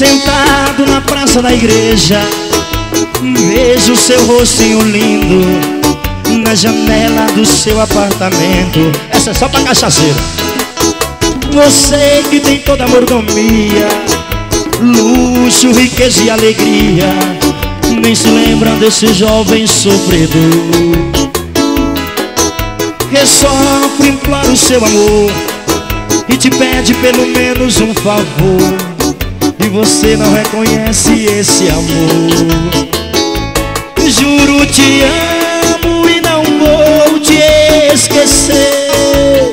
Sentado na praça da igreja. Vejo seu rostinho lindo Na janela do seu apartamento. Essa é só pra cachaceiro Você que tem toda a mordomia Luxo, riqueza e alegria Nem se lembra desse jovem sofredor. Sofre, implora o seu amor E te pede pelo menos um favor E você não reconhece esse amor. Juro te amo e não vou te esquecer.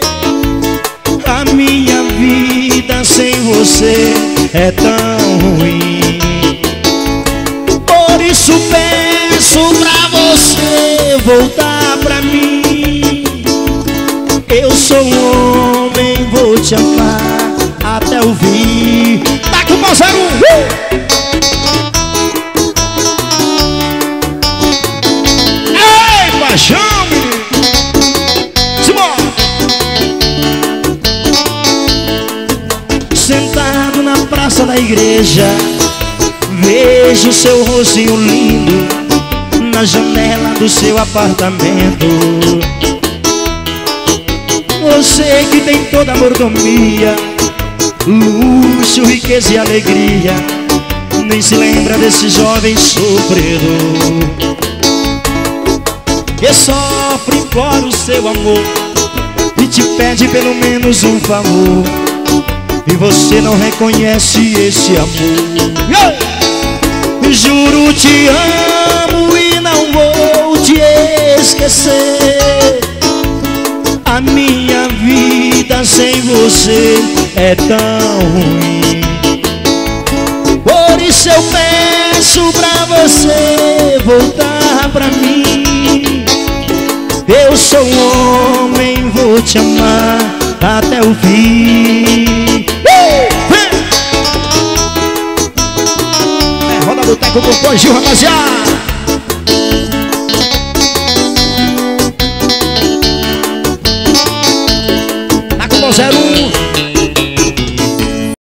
A minha vida sem você é tão ruim. Por isso peço pra você voltar pra mim. Eu sou um homem, vou te amar até o fim Tá com o 01! Uh! paixão, Simbora! Sentado na praça da igreja Vejo seu rostinho lindo Na janela do seu apartamento Você que tem toda a mordomia Riqueza e alegria. Nem se lembra desse jovem sofredor. Que sofre, implora o seu amor. E te pede pelo menos um favor. E você não reconhece esse amor! Juro te amo e não vou te esquecer. A minha vida sem você é tão ruim por isso eu peço pra você voltar pra mim. Eu sou um homem, vou te amar até o fim. Uh! É, roda do teco com o Gil, rapaziada. Tá com o